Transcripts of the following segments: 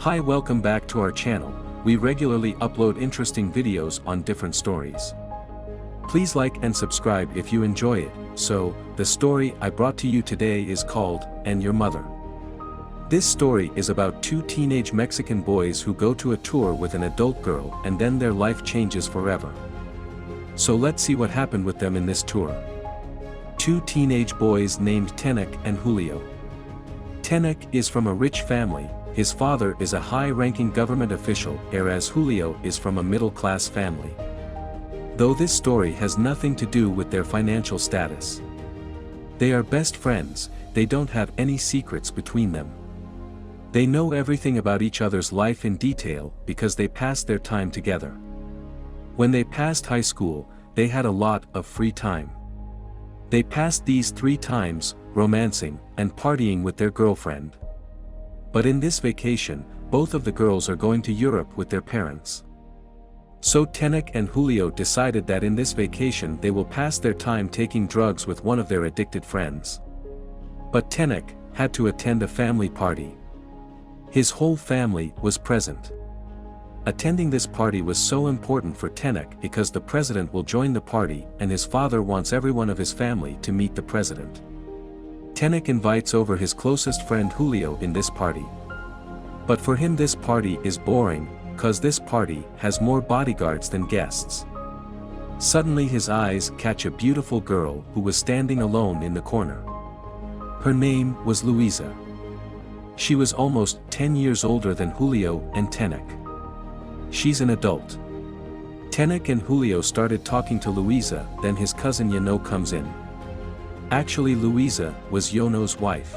Hi welcome back to our channel, we regularly upload interesting videos on different stories. Please like and subscribe if you enjoy it, so, the story I brought to you today is called, And Your Mother. This story is about two teenage Mexican boys who go to a tour with an adult girl and then their life changes forever. So let's see what happened with them in this tour. Two teenage boys named Tenoch and Julio. Tenoch is from a rich family, his father is a high-ranking government official whereas Julio is from a middle-class family. Though this story has nothing to do with their financial status. They are best friends, they don't have any secrets between them. They know everything about each other's life in detail because they passed their time together. When they passed high school, they had a lot of free time. They passed these three times, romancing, and partying with their girlfriend. But in this vacation, both of the girls are going to Europe with their parents. So Tenoch and Julio decided that in this vacation they will pass their time taking drugs with one of their addicted friends. But Tenoch had to attend a family party. His whole family was present. Attending this party was so important for Tenoch because the president will join the party and his father wants everyone of his family to meet the president. Tenoch invites over his closest friend Julio in this party. But for him this party is boring, cause this party has more bodyguards than guests. Suddenly his eyes catch a beautiful girl who was standing alone in the corner. Her name was Luisa. She was almost 10 years older than Julio and Tenoch. She's an adult. Tenoch and Julio started talking to Luisa, then his cousin Yano comes in. Actually Luisa was Yono's wife.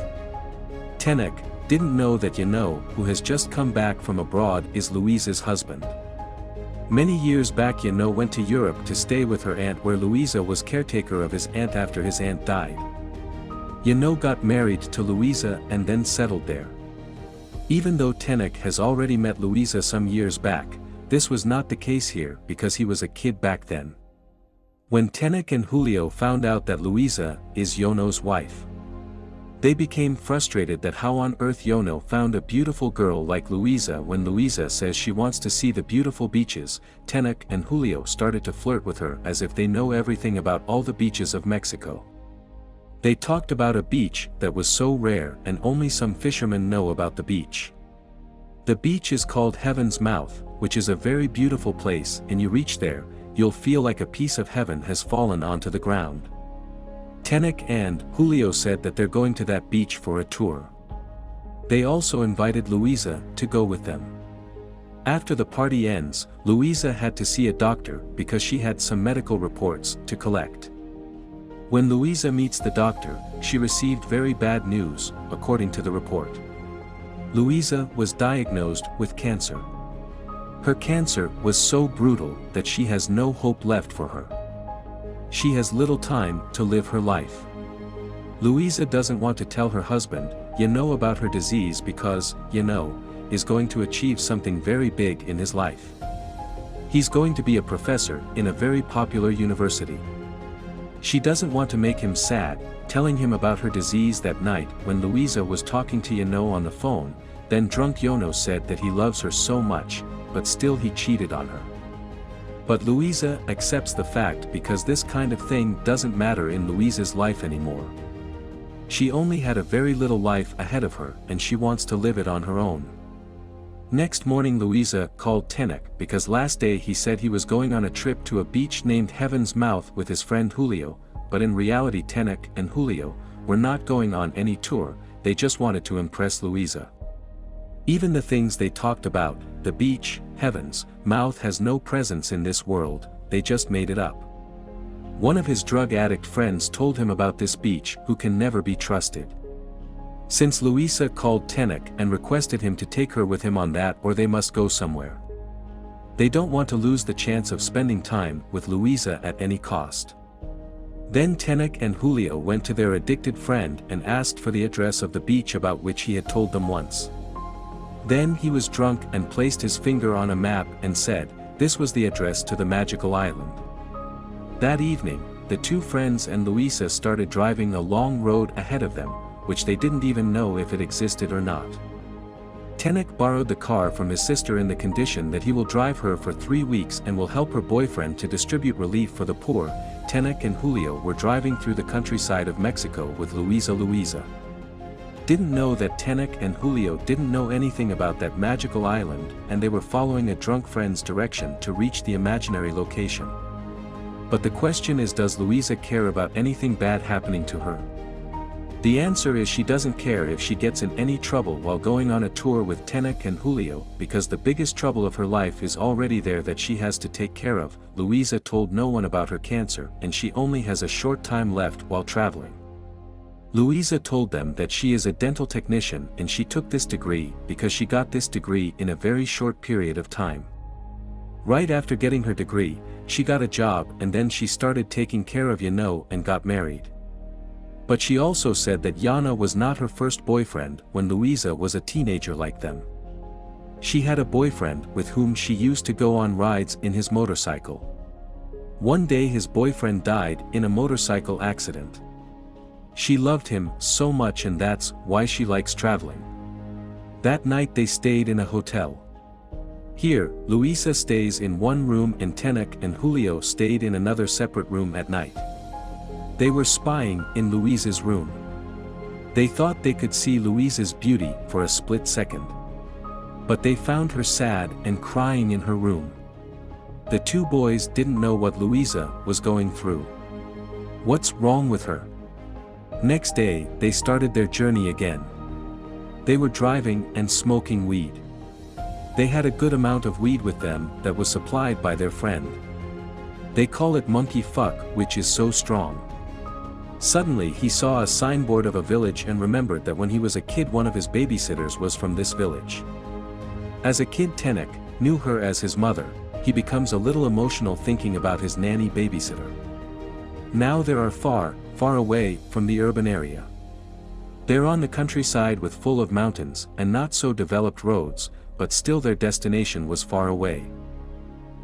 Tenoch didn't know that Yano, who has just come back from abroad is Luisa's husband. Many years back Yano went to Europe to stay with her aunt where Luisa was caretaker of his aunt after his aunt died. Yano got married to Luisa and then settled there. Even though Tenoch has already met Luisa some years back, this was not the case here because he was a kid back then. When Tenoch and Julio found out that Luisa is Yono's wife. They became frustrated that how on earth Yono found a beautiful girl like Luisa when Luisa says she wants to see the beautiful beaches, Tenoch and Julio started to flirt with her as if they know everything about all the beaches of Mexico. They talked about a beach that was so rare and only some fishermen know about the beach. The beach is called Heaven's Mouth, which is a very beautiful place and you reach there, you'll feel like a piece of heaven has fallen onto the ground. Tenoch and Julio said that they're going to that beach for a tour. They also invited Luisa to go with them. After the party ends, Luisa had to see a doctor because she had some medical reports to collect. When Luisa meets the doctor, she received very bad news, according to the report. Luisa was diagnosed with cancer. Her cancer was so brutal that she has no hope left for her. She has little time to live her life. Luisa doesn't want to tell her husband, you know about her disease because, you know, is going to achieve something very big in his life. He's going to be a professor in a very popular university. She doesn't want to make him sad, telling him about her disease that night when Luisa was talking to Yano on the phone, then drunk Yono said that he loves her so much, but still he cheated on her. But Luisa accepts the fact because this kind of thing doesn't matter in Luisa's life anymore. She only had a very little life ahead of her and she wants to live it on her own. Next morning Luisa called Tenoch because last day he said he was going on a trip to a beach named Heaven's Mouth with his friend Julio, but in reality Tenoch and Julio were not going on any tour, they just wanted to impress Luisa. Even the things they talked about, the beach, heavens, mouth has no presence in this world, they just made it up. One of his drug addict friends told him about this beach who can never be trusted. Since Luisa called Tenoch and requested him to take her with him on that or they must go somewhere. They don't want to lose the chance of spending time with Luisa at any cost. Then Tenoch and Julio went to their addicted friend and asked for the address of the beach about which he had told them once. Then he was drunk and placed his finger on a map and said, this was the address to the magical island. That evening, the two friends and Luisa started driving a long road ahead of them, which they didn't even know if it existed or not. Tenoch borrowed the car from his sister in the condition that he will drive her for three weeks and will help her boyfriend to distribute relief for the poor. Tenoch and Julio were driving through the countryside of Mexico with Luisa Luisa. Didn't know that Tenoch and Julio didn't know anything about that magical island and they were following a drunk friend's direction to reach the imaginary location. But the question is does Luisa care about anything bad happening to her? The answer is she doesn't care if she gets in any trouble while going on a tour with Tenoch and Julio because the biggest trouble of her life is already there that she has to take care of. Luisa told no one about her cancer and she only has a short time left while traveling. Luisa told them that she is a dental technician and she took this degree because she got this degree in a very short period of time. Right after getting her degree, she got a job and then she started taking care of Yano and got married. But she also said that Yana was not her first boyfriend when Luisa was a teenager like them. She had a boyfriend with whom she used to go on rides in his motorcycle. One day his boyfriend died in a motorcycle accident. She loved him so much and that's why she likes traveling. That night they stayed in a hotel. Here, Luisa stays in one room and Tenoch and Julio stayed in another separate room at night. They were spying in Luisa's room. They thought they could see Luisa's beauty for a split second. But they found her sad and crying in her room. The two boys didn't know what Luisa was going through. What's wrong with her? Next day, they started their journey again. They were driving and smoking weed. They had a good amount of weed with them that was supplied by their friend. They call it monkey fuck which is so strong. Suddenly he saw a signboard of a village and remembered that when he was a kid one of his babysitters was from this village. As a kid Tenoch knew her as his mother, he becomes a little emotional thinking about his nanny babysitter. Now there are far, far away from the urban area. They're on the countryside with full of mountains and not so developed roads, but still their destination was far away.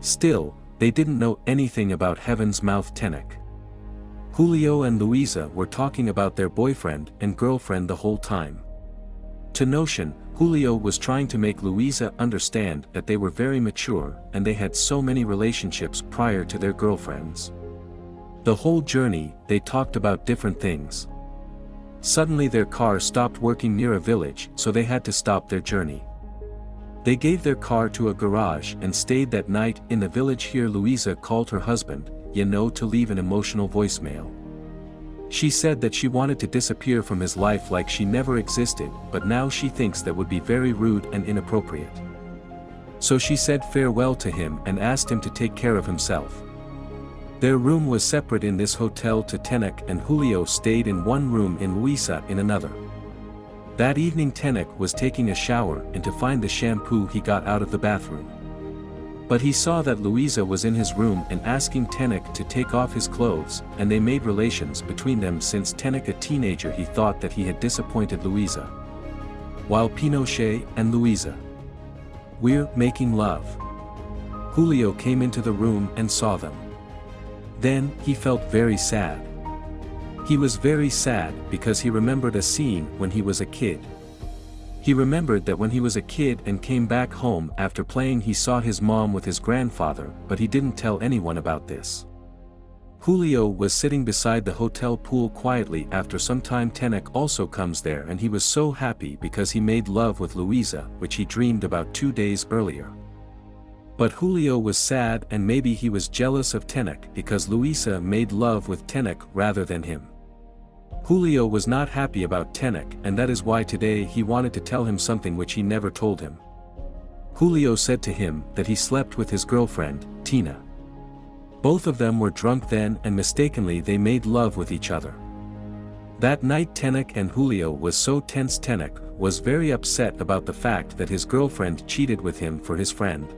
Still, they didn't know anything about Heaven's Mouth Tenoch. Julio and Luisa were talking about their boyfriend and girlfriend the whole time. Tenoch, Julio was trying to make Luisa understand that they were very mature and they had so many relationships prior to their girlfriends. The whole journey, they talked about different things. Suddenly their car stopped working near a village so they had to stop their journey. They gave their car to a garage and stayed that night in the village here Luisa called her husband, you know to leave an emotional voicemail. She said that she wanted to disappear from his life like she never existed but now she thinks that would be very rude and inappropriate. So she said farewell to him and asked him to take care of himself. Their room was separate in this hotel to Tenoch and Julio stayed in one room and Luisa in another. That evening Tenoch was taking a shower and to find the shampoo he got out of the bathroom. But he saw that Luisa was in his room and asking Tenoch to take off his clothes, and they made relations between them since Tenek a teenager he thought that he had disappointed Luisa. While Tenoch and Luisa. We're making love. Julio came into the room and saw them. Then, he felt very sad. He was very sad because he remembered a scene when he was a kid. He remembered that when he was a kid and came back home after playing he saw his mom with his grandfather but he didn't tell anyone about this. Julio was sitting beside the hotel pool quietly after some time Tenoch also comes there and he was so happy because he made love with Luisa which he dreamed about two days earlier. But Julio was sad and maybe he was jealous of Tenoch because Luisa made love with Tenoch rather than him. Julio was not happy about Tenoch and that is why today he wanted to tell him something which he never told him. Julio said to him that he slept with his girlfriend, Tina. Both of them were drunk then and mistakenly they made love with each other. That night Tenoch and Julio was so tense Tenoch was very upset about the fact that his girlfriend cheated with him for his friend.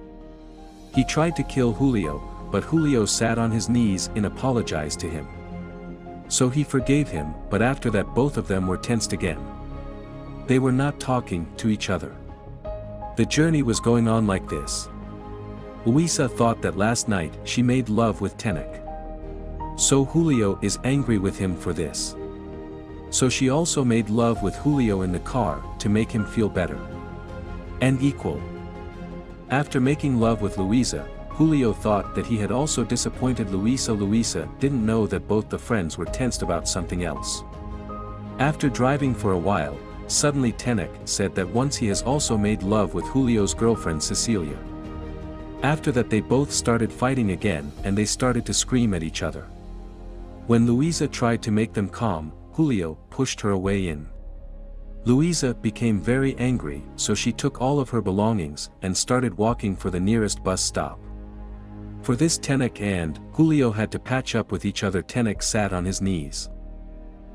He tried to kill Julio, but Julio sat on his knees and apologized to him. So he forgave him, but after that both of them were tensed again. They were not talking to each other. The journey was going on like this. Luisa thought that last night she made love with Tenoch. So Julio is angry with him for this. So she also made love with Julio in the car to make him feel better. And equal. After making love with Luisa, Julio thought that he had also disappointed Luisa. Luisa didn't know that both the friends were tensed about something else. After driving for a while, suddenly Tenoch said that once he has also made love with Julio's girlfriend Cecilia. After that they both started fighting again and they started to scream at each other. When Luisa tried to make them calm, Julio pushed her away in. Luisa became very angry so she took all of her belongings and started walking for the nearest bus stop. For this Tenoch and Julio had to patch up with each other Tenoch sat on his knees.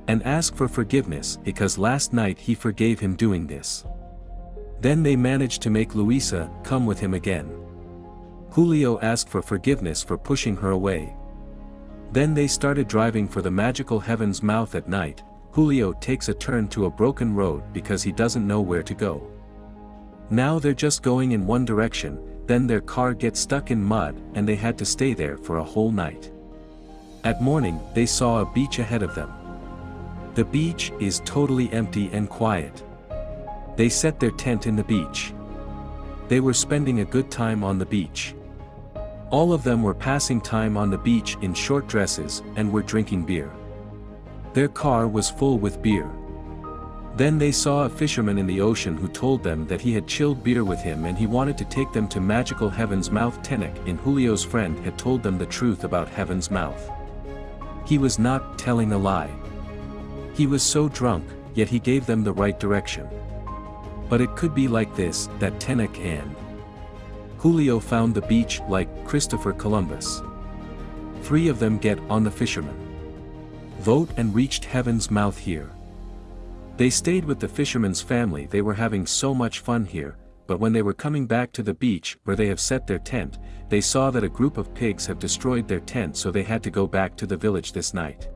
And asked for forgiveness because last night he forgave him doing this. Then they managed to make Luisa come with him again. Julio asked for forgiveness for pushing her away. Then they started driving for the magical heaven's mouth at night, Julio takes a turn to a broken road because he doesn't know where to go. Now they're just going in one direction, then their car gets stuck in mud and they had to stay there for a whole night. At morning, they saw a beach ahead of them. The beach is totally empty and quiet. They set their tent in the beach. They were spending a good time on the beach. All of them were passing time on the beach in short dresses and were drinking beer. Their car was full with beer. Then they saw a fisherman in the ocean who told them that he had chilled beer with him and he wanted to take them to magical heaven's mouth Tenoch in Julio's friend had told them the truth about heaven's mouth. He was not telling a lie. He was so drunk, yet he gave them the right direction. But it could be like this, that Tenoch and Julio found the beach like Christopher Columbus. Three of them get on the fisherman. Vote and reached heaven's mouth here. They stayed with the fisherman's family they were having so much fun here, but when they were coming back to the beach where they have set their tent, they saw that a group of pigs have destroyed their tent so they had to go back to the village this night.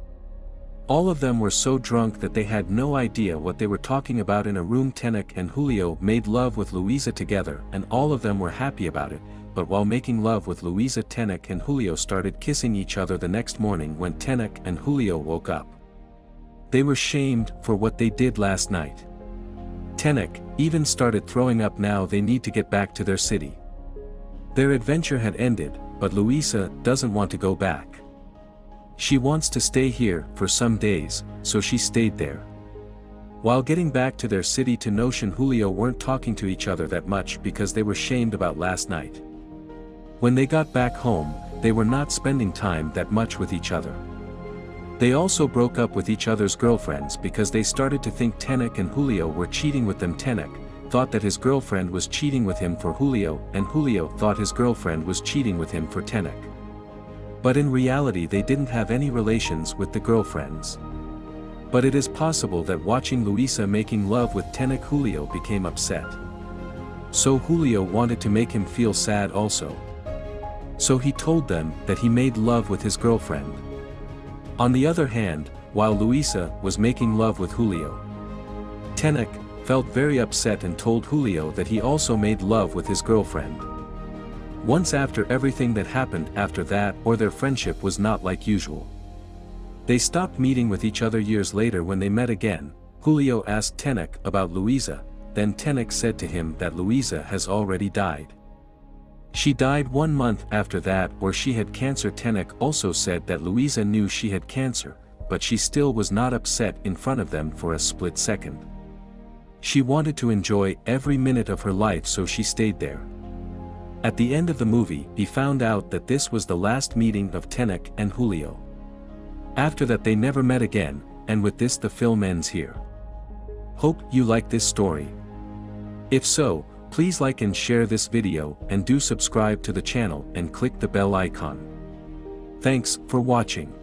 All of them were so drunk that they had no idea what they were talking about in a room Tenoch and Julio made love with Luisa together and all of them were happy about it, but while making love with Luisa Tenoch and Julio started kissing each other the next morning when Tenoch and Julio woke up. They were shamed for what they did last night. Tenoch even started throwing up now they need to get back to their city. Their adventure had ended, but Luisa doesn't want to go back. She wants to stay here for some days, so she stayed there. While getting back to their city Tenoch Julio weren't talking to each other that much because they were shamed about last night. When they got back home, they were not spending time that much with each other. They also broke up with each other's girlfriends because they started to think Tenoch and Julio were cheating with them Tenoch, thought that his girlfriend was cheating with him for Julio and Julio thought his girlfriend was cheating with him for Tenoch. But in reality they didn't have any relations with the girlfriends. But it is possible that watching Luisa making love with Tenoch Julio became upset. So Julio wanted to make him feel sad also. So he told them that he made love with his girlfriend. On the other hand, while Luisa was making love with Julio, Tenoch felt very upset and told Julio that he also made love with his girlfriend. Once after everything that happened after that or their friendship was not like usual. They stopped meeting with each other years later when they met again, Julio asked Tenoch about Luisa, then Tenoch said to him that Luisa has already died. She died one month after that or she had cancer Tenoch also said that Luisa knew she had cancer, but she still was not upset in front of them for a split second. She wanted to enjoy every minute of her life so she stayed there. At the end of the movie he found out that this was the last meeting of Tenoch and Julio. After that they never met again, and with this the film ends here. Hope you like this story. If so, Please like and share this video and do subscribe to the channel and click the bell icon. Thanks for watching.